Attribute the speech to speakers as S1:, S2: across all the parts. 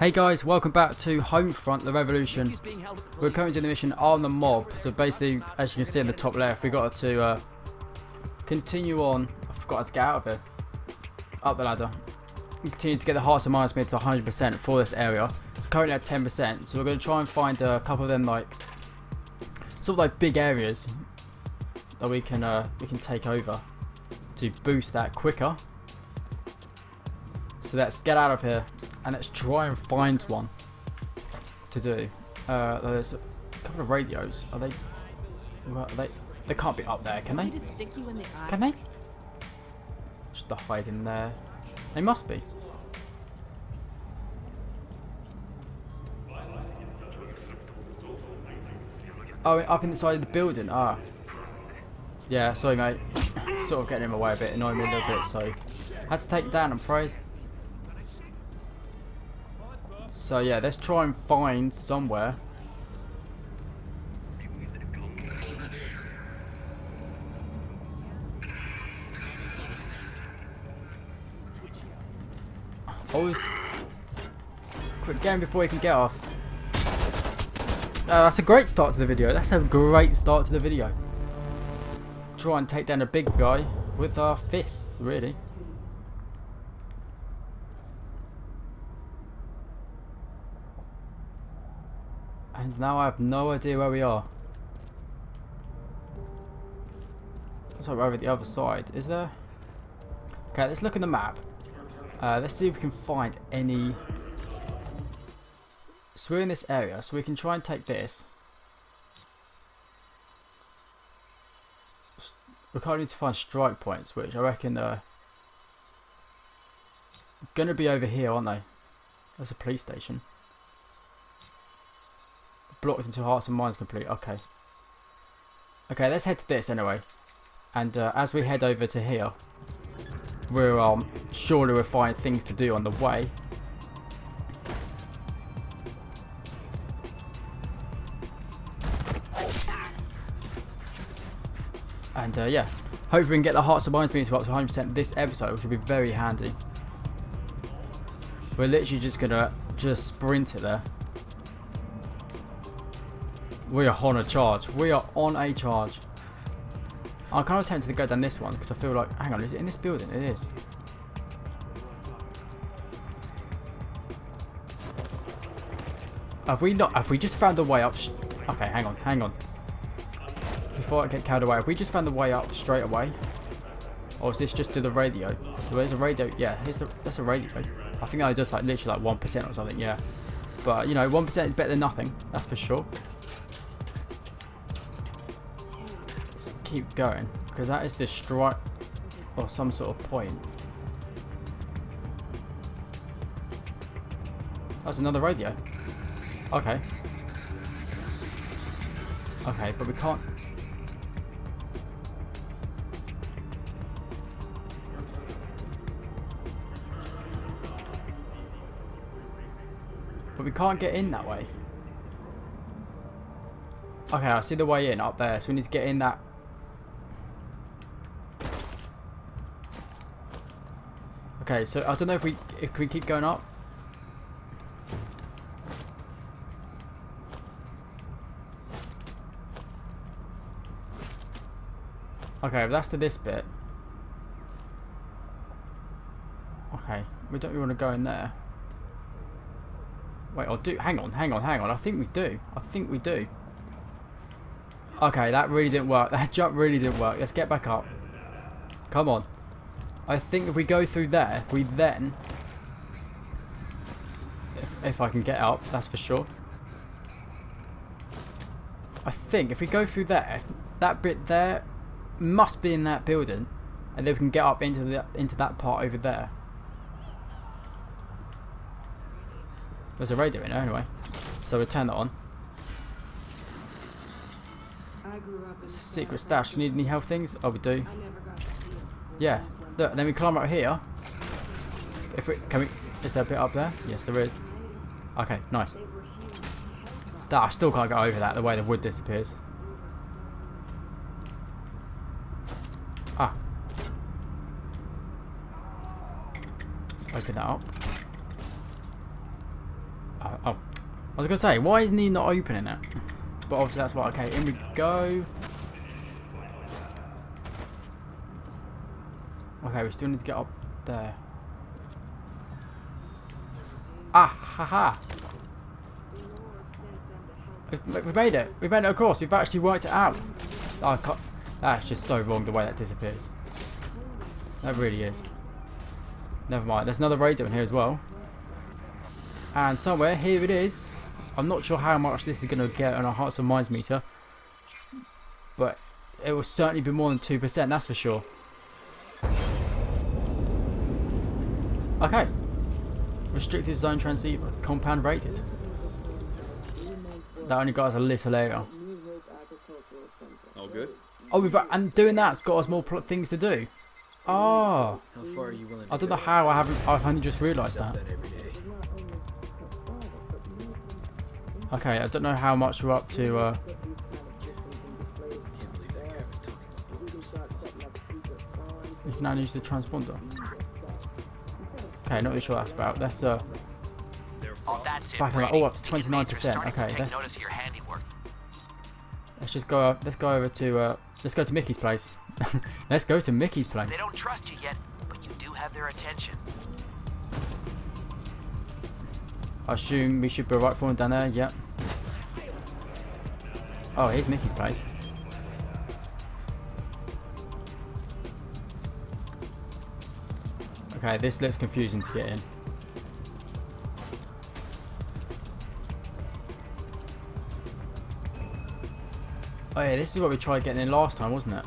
S1: Hey guys, welcome back to Homefront, The Revolution. We're currently doing the mission on the mob. So basically, as you can see in the top left, we got to uh, continue on. I forgot to get out of here. Up the ladder. Continue to get the hearts and minds made to 100% for this area. It's currently at 10%, so we're going to try and find a couple of them like sort of like big areas that we can uh, we can take over to boost that quicker. So let's get out of here and let's try and find one to do. Uh, there's a couple of radios. Are they? Are they? They can't be up there, can they? Can they? Just hide in there. They must be. Oh, up inside the building. Ah. Yeah, sorry, mate. sort of getting in my way a bit, annoying me a little bit, so had to take it down. I'm afraid. So yeah, let's try and find somewhere. Always quick game before he can get us. Uh, that's a great start to the video. That's a great start to the video. Try and take down a big guy with our fists, really. And now I have no idea where we are. Like we're over the other side. Is there? Okay, let's look at the map. Uh, let's see if we can find any... So we're in this area, so we can try and take this. We kind of need to find strike points, which I reckon are going to be over here, aren't they? That's a police station. Blocked until hearts and minds complete. Okay. Okay, let's head to this anyway. And uh, as we head over to here, we're um, surely we'll find things to do on the way. And uh, yeah, hopefully we can get the hearts and minds meter up to 100% this episode, which will be very handy. We're literally just gonna just sprint it there. We are on a charge. We are on a charge. I'm kind of tempted to go down this one because I feel like, hang on, is it in this building? It is. Have we not, have we just found the way up? Okay, hang on, hang on. Before I get carried away, have we just found the way up straight away? Or is this just to the radio? There's a radio, yeah, here's the, that's a radio. I think I just like literally like 1% or something, yeah. But, you know, 1% is better than nothing, that's for sure. Keep going because that is the strike or some sort of point. That's another radio. Okay. Okay, but we can't... But we can't get in that way. Okay, I see the way in up there, so we need to get in that Okay, so I don't know if we if we keep going up. Okay, that's to this bit. Okay, we don't really want to go in there. Wait, I'll do. Hang on, hang on, hang on. I think we do. I think we do. Okay, that really didn't work. That jump really didn't work. Let's get back up. Come on. I think if we go through there, we then... If, if I can get up, that's for sure. I think if we go through there, that bit there must be in that building. And then we can get up into the into that part over there. There's a radio in there anyway. So we'll turn that on. It's a secret stash. You need any health things? Oh, we do. Yeah, Look, then we climb up here. If we can we is there a bit up there? Yes there is. Okay, nice. That I still can't get over that, the way the wood disappears. Ah. Let's open that up. Oh, oh. I was to say, why isn't he not opening it? But obviously that's why. Okay, in we go. Okay, we still need to get up there. Ah, haha. We've, we've made it. We've made it of course. We've actually worked it out. Oh, that's just so wrong the way that disappears. That really is. Never mind. There's another radio in here as well. And somewhere, here it is. I'm not sure how much this is going to get on our Hearts and Minds meter. But it will certainly be more than 2%, that's for sure. Okay. Restricted zone transceiver. Compound rated. That only got us a little area.
S2: All good?
S1: Oh, we've and doing that's got us more things to do. Oh.
S2: How far are you willing
S1: I don't know how I haven't. I've only just realised that.
S2: that every day.
S1: Okay, I don't know how much we're up to. Uh,
S2: Can't believe that guy was talking.
S1: you can now use the transponder. Okay, not really sure what that's about. Let's uh,
S3: Oh, that's it,
S1: Back on that- oh, up to
S3: The inmates are
S1: 29%,
S3: starting to
S1: okay, that's-
S3: your
S1: let's just go. Let's go over to. Uh, let's go to Mickey's place. let's go to Mickey's place.
S3: They don't trust you yet, but you do have their attention.
S1: I assume we should be right for him down there. Yep. Oh, here's Mickey's place. Okay, this looks confusing to get in. Oh yeah, this is what we tried getting in last time, wasn't it?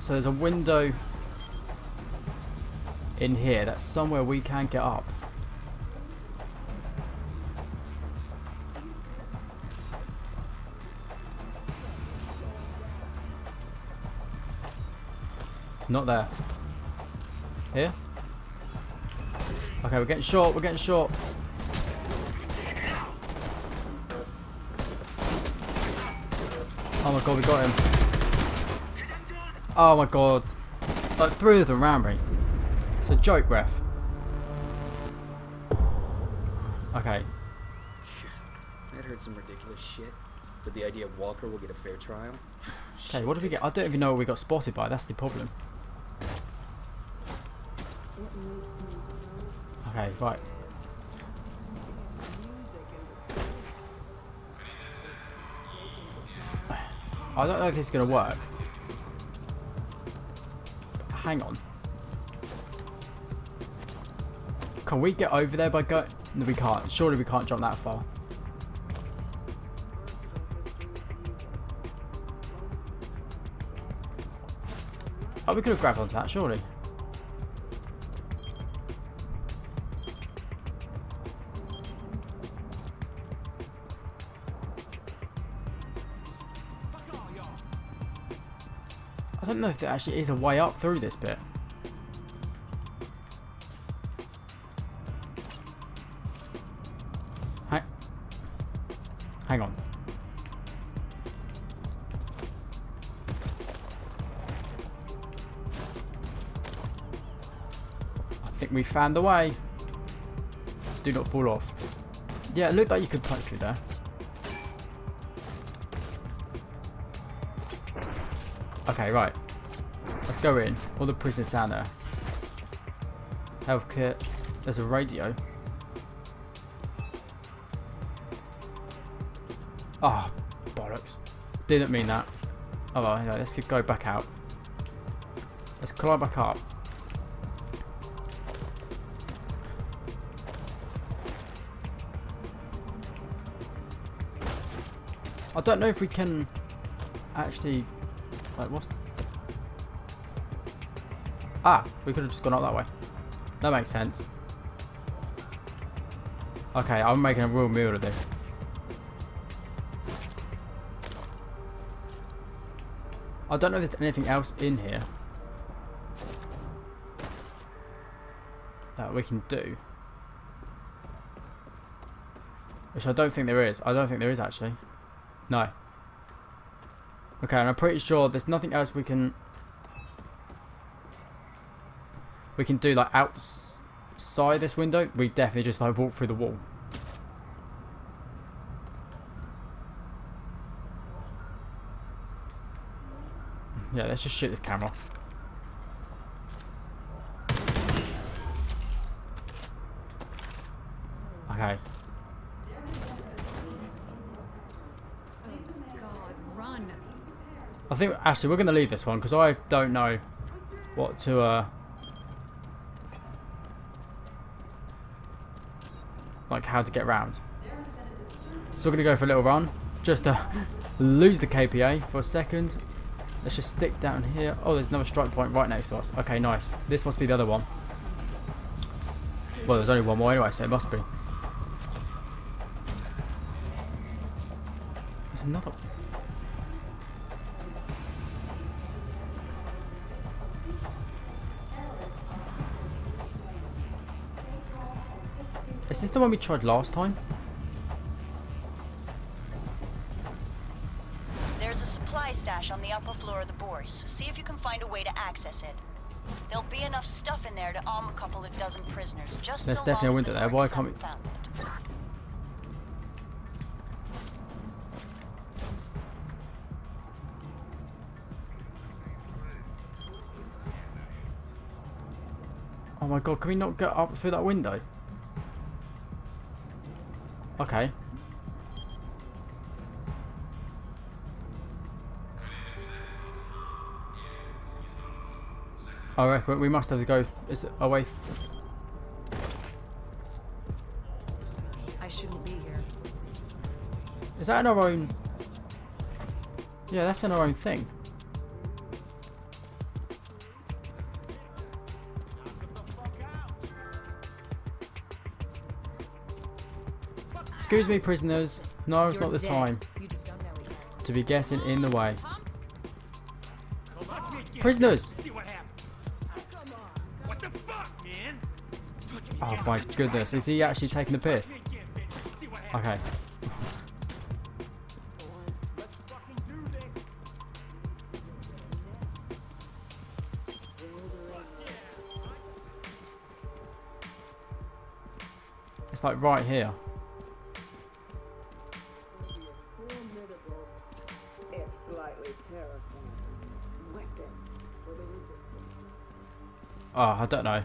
S1: So there's a window in here. That's somewhere we can get up. Not there. Here? Okay, we're getting short, we're getting short. Oh my god, we got him. Oh my god. Like three of them around me. It's a joke, ref. Okay.
S2: I'd heard some ridiculous shit, but the idea Walker will get a fair trial.
S1: Okay, what did we get? I don't even know what we got spotted by. That's the problem. Okay, right. I don't know if this is going to work. Hang on. Can we get over there by go? No, we can't. Surely we can't jump that far. Oh, we could have grabbed onto that, surely. I don't know if there actually is a way up through this bit. Hang, on. I think we found the way. Do not fall off. Yeah, it looked like you could punch through there. Okay, right. Let's go in. All the prisoners down there. Health kit. There's a radio. Ah, oh, bollocks. Didn't mean that. Oh well, anyway, let's go back out. Let's climb back up. I don't know if we can actually like what's Ah, we could have just gone up that way. That makes sense. Okay, I'm making a real meal of this. I don't know if there's anything else in here that we can do. Which I don't think there is. I don't think there is actually. No. Okay, and I'm pretty sure there's nothing else we can we can do like outside this window. We definitely just like walk through the wall. Yeah, let's just shoot this camera. Okay.
S4: God, run.
S1: I think actually we're gonna leave this one because I don't know what to uh like how to get round. So we're gonna go for a little run just to lose the KPA for a second. Let's just stick down here. Oh, there's another strike point right next to us. Okay, nice. This must be the other one. Well, there's only one more anyway, so it must be. There's another. Is this the one we tried last time?
S5: There's a supply stash on the upper floor of the Bourse. See if you can find a way to access it. There'll be enough stuff in there to arm a couple of dozen prisoners. Just
S1: There's
S5: so
S1: definitely a window
S5: the
S1: there. Why can't we-
S5: found it.
S1: Oh my god, can we not get up through that window? Okay. I reckon we must have to go is it away.
S4: I shouldn't be here.
S1: is that in our own? Yeah, that's in our own thing. Excuse me, prisoners. No, it's
S4: You're
S1: not the
S4: dead.
S1: time
S4: You just don't know it yet.
S1: to be getting in the way. Prisoners!
S6: What happens. Come on. What the fuck, man?
S1: Oh my goodness, is he actually taking the piss?
S6: Touch me again, bitch. See what happens.
S1: Okay.
S6: Let's fucking do this.
S1: It's like right here. Oh, I don't know.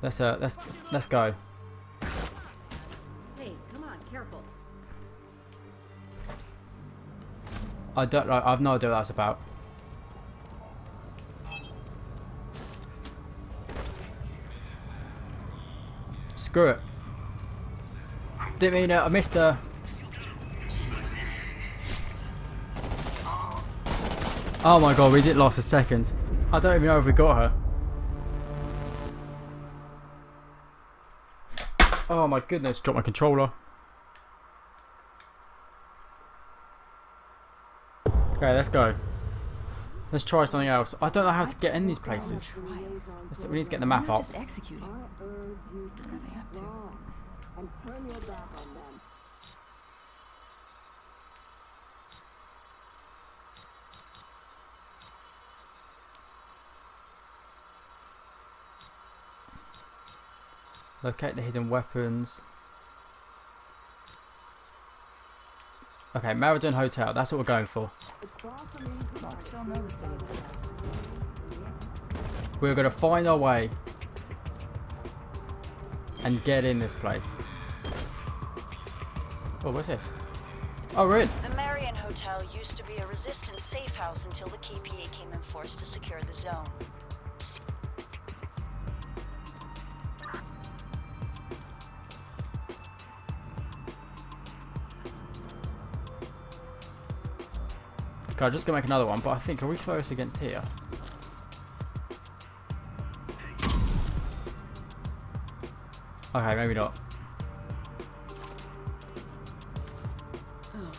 S1: Let's uh, let's let's go.
S4: Hey, come on, careful.
S1: I don't know. I've no idea what that's about. Screw it. Didn't mean it. I missed her. Oh my god, we did lost a second. I don't even know if we got her. Oh my goodness, dropped my controller. Okay, let's go. Let's try something else. I don't know how to get in these places. We need to get the map up.
S4: just executing.
S7: I urge you to
S4: What are they up to?
S7: withdraw and turn your back on them.
S1: Locate the hidden weapons. Okay, Maradon Hotel. That's what we're going for. We're going to find our way and get in this place. Oh, what's this? Oh, we're in.
S5: The Maison Hotel used to be a resistance safe house until the KPA came in force to secure the zone.
S1: Okay, I'm just going to make another one, but I think, are we close against here? Okay, maybe not.
S4: Oh,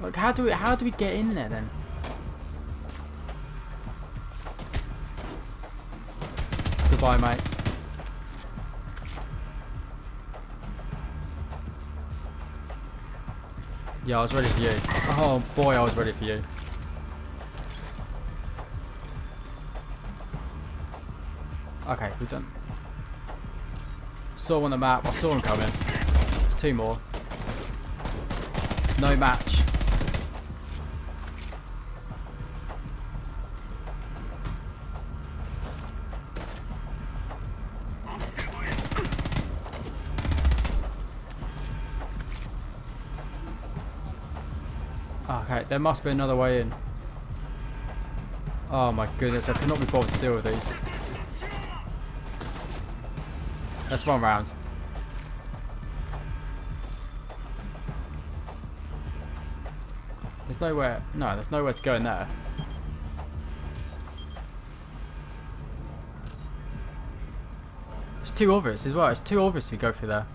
S4: fuck.
S1: How do we, how do we get in there then? Bye, mate. Yeah, I was ready for you. Oh boy, I was ready for you. Okay, we've done. Saw on the map. I saw him coming. There's two more. No match. Okay, there must be another way in. Oh my goodness, I cannot be bothered to deal with these. Let's run round. There's nowhere. No, there's nowhere to go in there. It's too obvious as well. It's two others who go through there.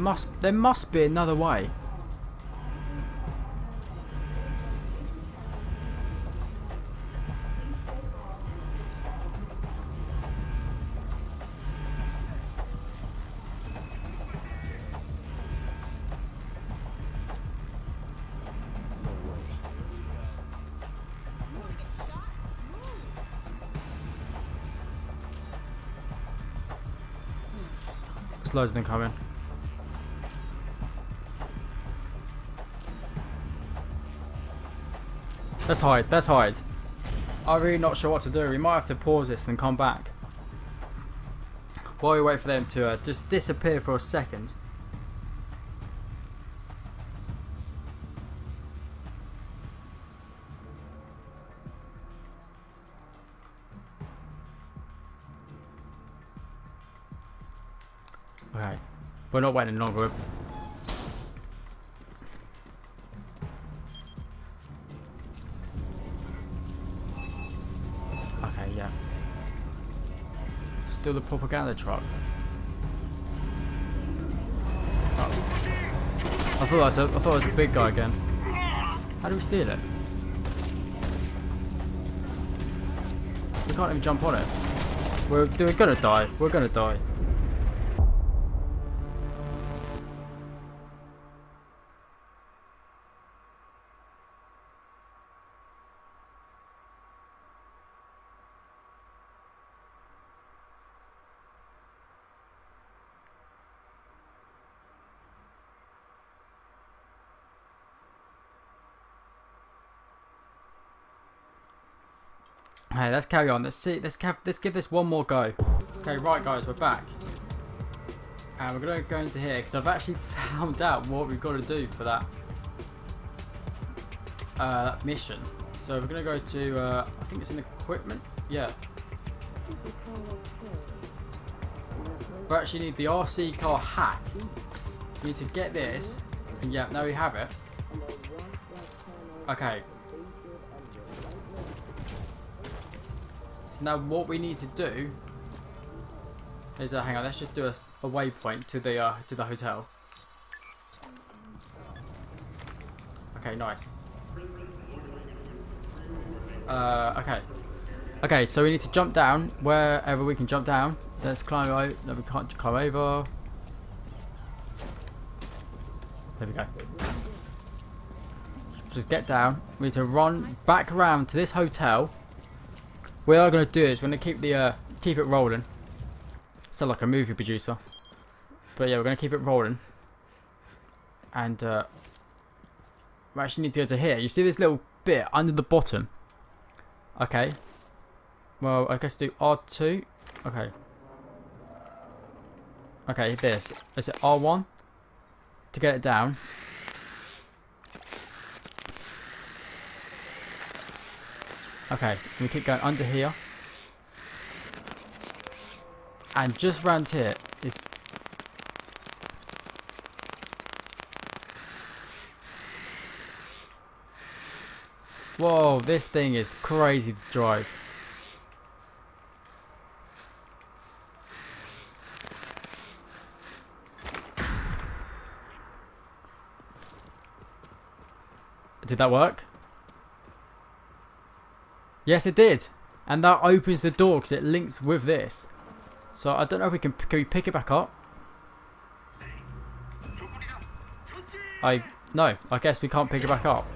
S1: Must there must be another way. There's loads of them coming. Let's hide, let's hide. I'm really not sure what to do. We might have to pause this and come back. While we wait for them to uh, just disappear for a second. Okay. We're not waiting longer. Yeah. Still the propaganda truck. Oh. I thought I, was a, I thought it was a big guy again. How do we steal it? We can't even jump on it. We're, we're gonna die. We're gonna die. Hey, let's carry on. Let's see. Let's let's give this one more go. Okay, right, guys, we're back, and we're gonna go into here because I've actually found out what we've got to do for that uh, mission. So we're gonna go to. Uh, I think it's in equipment. Yeah. We actually need the RC car hack. We need to get this, and yeah, now we have it. Okay, Now what we need to do is, uh, hang on, let's just do a, a waypoint to the uh, to the hotel. Okay, nice. Uh, okay. Okay, so we need to jump down wherever we can jump down. Let's climb over. No, we can't climb over. There we go. Just get down. We need to run back around to this hotel. We are going to do is we're going to keep the uh, keep it rolling. Sound like a movie producer, but yeah, we're going to keep it rolling. And uh, we actually need to go to here. You see this little bit under the bottom? Okay. Well, I guess do R2. Okay. Okay, this. Is it R1? To get it down. Okay, we keep going under here. And just round here is... Whoa, this thing is crazy to drive. Did that work? Yes, it did. And that opens the door because it links with this. So I don't know if we can, can we pick it back up? I, no, I guess we can't pick it back up.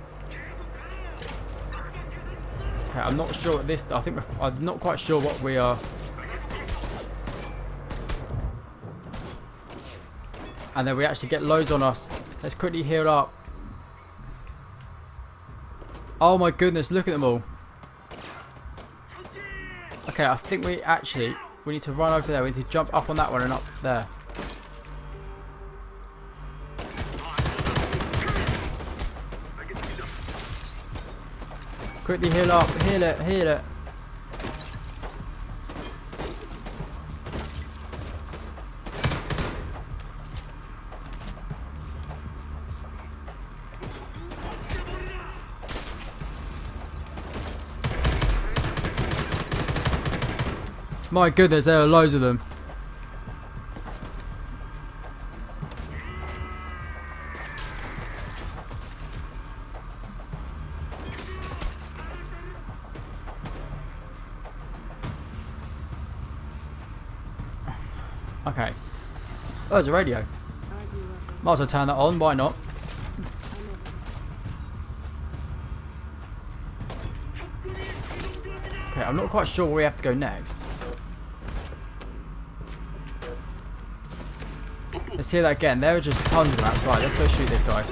S1: Okay, I'm not sure what this, I think, I'm not quite sure what we are. And then we actually get loads on us. Let's quickly heal up. Oh my goodness, look at them all. Okay, I think we actually, we need to run over there. We need to jump up on that one and up there. Quickly heal up, heal it, heal it. My goodness, there are loads of them. Okay. Oh, there's a radio. Might as well turn that on, why not? Okay, I'm not quite sure where we have to go next. Hear that again. There are just tons of rats. Right, let's go shoot this guy.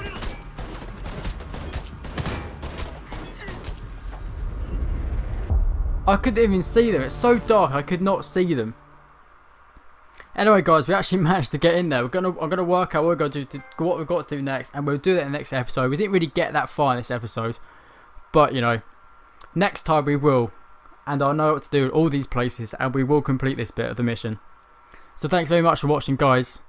S1: I couldn't even see them. It's so dark. I could not see them. Anyway, guys, we actually managed to get in there. We're gonna, I'm gonna work out what we're gonna do, to, what we've got to do next, and we'll do that in the next episode. We didn't really get that far in this episode, but you know, next time we will, and I know what to do in all these places, and we will complete this bit of the mission. So thanks very much for watching, guys.